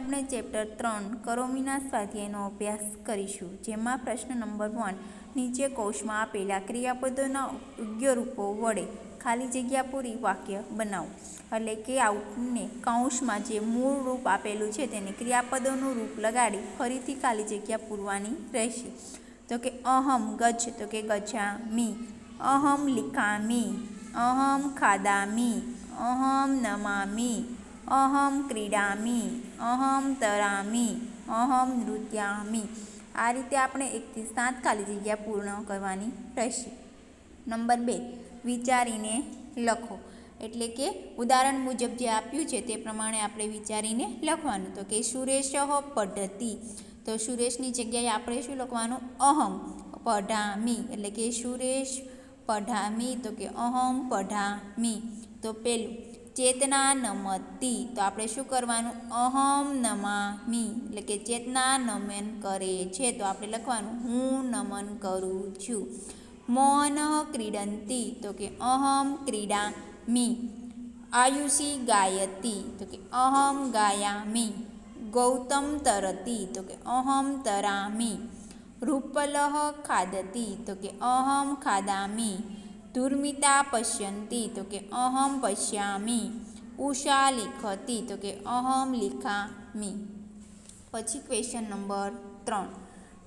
આપણે ચેપ્ટર ત્રણ કરોમીના સ્વાધ્યાયનો અભ્યાસ કરીશું, જેમાં પ્રશ્ન નંબર વન, નીચે કોષમાં આપેલા ક્રિયાપદોના યોગ્ય રૂપો વડે ખાલી જગ્યા પૂરી વાક્ય બનાવો. એટલે કે આઉટને કૌંસમાં જે મૂળ રૂપ આપેલું છે તેને ક્રિયાપદોનું રૂપ લગાડી ફરીથી ખાલી જગ્યા પૂરવાની રહેશે. તો કે અહમ ગજ, તો કે ગજામી, અહમ લિખામી, અહમ ખાદામી, અહમ નમામી અહમ ક્રીડામી અહમ તરામી અહમ નૃત્યામી આ રીતે આપણે એકથી સાત ખાલી જગ્યા પૂર્ણ કરવાની રહેશે નંબર બે વિચારીને લખો એટલે કે ઉદાહરણ મુજબ જે આપ્યું છે તે પ્રમાણે આપણે વિચારીને લખવાનું તો કે સુરેશ પદ્ધતિ તો સુરેશની જગ્યાએ આપણે શું લખવાનું અહમ પઢામી એટલે કે સુરેશ પઢામી તો કે અહમ પઢામી તો પેલું ચેતના નમતી તો આપણે શું કરવાનું? અહમ નમામી. એટલે કે ચેતના નમન કરે છે. તો આપણે લખવાનું, હું નમન કરું છું. મૌન ક્રીડંતી. તો કે અહમ ક્રીડામી. આયુષી ગાયતી. તો કે અહમ ગાયામી. ગૌતમ તરતી. તો કે અહમ તરામી. રૂપલહ ખાદતી. તો કે અહમ ખાદામી. દુર્મિતા પશ્યંતી તો કે અહમ પશ્યામી. ઉષા લિખતી તો કે અહમ લિખામી. પછી ક્વેશ્ચન નંબર ત્રણ.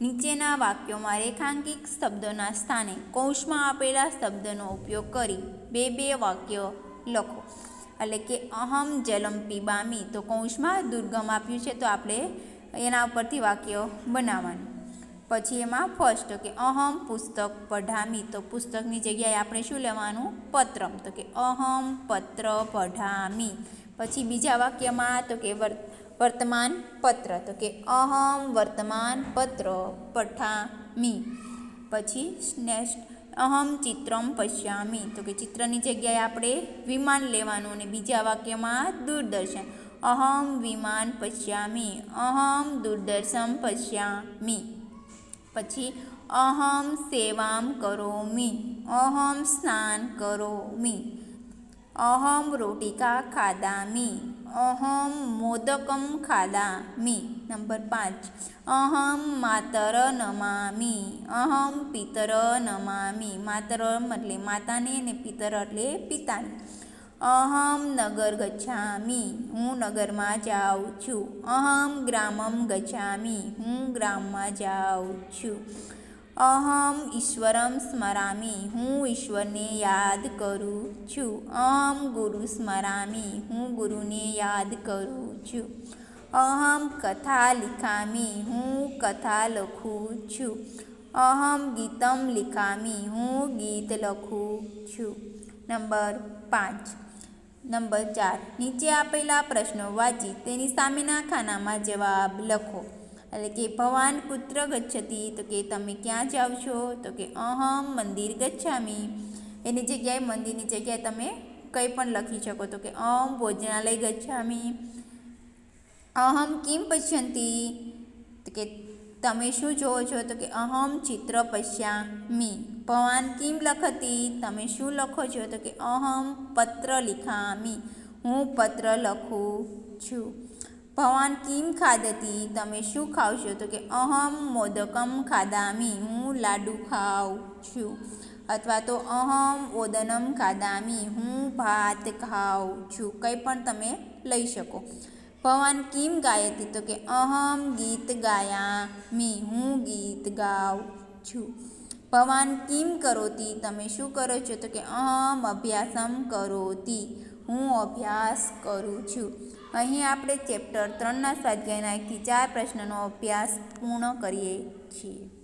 નીચેના વાક્યોમાં રેખાંકિત શબ્દોના સ્થાને કૌંસમાં આપેલા શબ્દનો ઉપયોગ કરી બે બે વાક્ય લખો. એટલે કે અહમ જલમ પીબામી તો કૌંસમાં દુર્ગમ આપ્યું છે તો આપણે એના ઉપરથી વાક્ય બનાવવાનું. પછી એમાં ફર્સ્ટ કે અહમ પુસ્તક પઢામી. તો પુસ્તકની જગ્યાએ આપણે શું લેવાનું? પત્રમ. તો કે અહમ પત્ર પઢામી. પછી બીજા વાક્યમાં તો કે વર્તમાન પત્ર. તો કે અહમ વર્તમાન પત્ર પઠામી. પછી નેક્સ્ટ, અહમ ચિત્રમ પશ્યામી. તો કે ચિત્રની જગ્યાએ આપણે વિમાન લેવાનું અને બીજા વાક્યમાં દૂરદર્શન. અહમ વિમાન પશ્યામી. અહમ દૂરદર્શન પશ્યામી. પછી અહમ સેવામ કરોમી, અહમ સ્નાન કરોમી, અહમ રોટિકા ખાદામી, અહમ મોદકમ ખાદામી, નંબર પાંચ, અહમ માતર નમામી, અહમ પિતર નમામી માતર એટલે માતાને અને પિતર એટલે પિતાને. અહમ નગર ગચ્છામી હું નગરમાં જાઉં છું અહમ ગ્રામમ ગચ્છામી હું ગ્રામમાં જાઉં છું અહમ ઈશ્વરમ સ્મરામી હું ઈશ્વરને યાદ કરું છું અહમ ગુરુ સ્મરામી હું ગુરુને યાદ કરું છું અહમ કથા લિખામી હું કથા લખું છું અહમ ગીતમ લિખામી હું ગીત લખું છું નંબર પાંચ નંબર ચાર. નીચે આપેલા પ્રશ્નો વાંચી તેની સામેના ખાનામાં જવાબ લખો. એટલે કે ભવાન પુત્ર ગચ્છતિ, તો કે, તમે ક્યાં જાઓ છો? તો કે અહમ મંદિર ગચ્છામી. એની જગ્યાએ મંદિરની જગ્યાએ તમે કંઈ પણ લખી શકો. તો કે અહમ ભોજનાલય ગચ્છામી. અહમ કિમ પશ્યંતી? તો કે તમે શું જોવો છો તો કે અહમ ચિત્ર પશ્યામી. ભવાન કિમ લખતી? તમે શું લખો છો તો કે અહમ પત્ર લિખામી. હું પત્ર લખું છું. ભવાન કિમ ખાદતી તમે શું ખાવ છો તો કે અહમ મોદકમ ખાદામી હું લાડુ ખાઉં છું. અથવા તો અહમ ઓદનમ ખાદામી હું ભાત ખાઉં છું. કંઈ પણ તમે લઈ શકો. ભવાન કિમ ગાયતી તો કે, અહમ ગીત ગાયામી હું ગીત ગાઉં છું. ભવાન કિમ કરોતી તમે શું કરો છો? તો કે, અહમ અભ્યાસમ કરોતી હું અભ્યાસ કરું છું. અહીં આપણે ચેપ્ટર ત્રણના સ્વાધ્યાયના ચાર પ્રશ્નનો અભ્યાસ પૂર્ણ કરીએ છીએ.